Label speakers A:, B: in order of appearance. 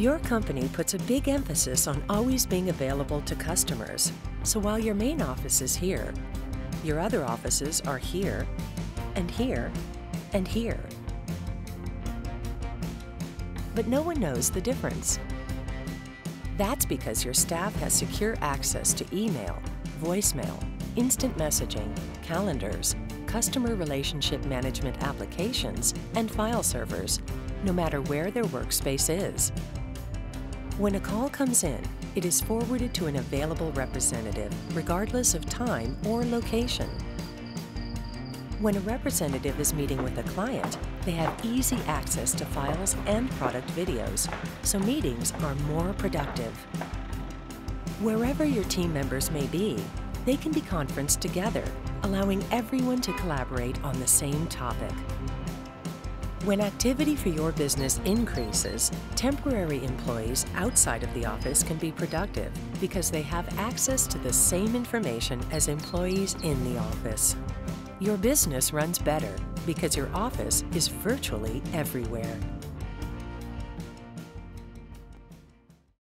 A: Your company puts a big emphasis on always being available to customers. So while your main office is here, your other offices are here, and here, and here. But no one knows the difference. That's because your staff has secure access to email, voicemail, instant messaging, calendars, customer relationship management applications, and file servers, no matter where their workspace is. When a call comes in, it is forwarded to an available representative, regardless of time or location. When a representative is meeting with a client, they have easy access to files and product videos, so meetings are more productive. Wherever your team members may be, they can be conferenced together, allowing everyone to collaborate on the same topic. When activity for your business increases, temporary employees outside of the office can be productive because they have access to the same information as employees in the office. Your business runs better because your office is virtually everywhere.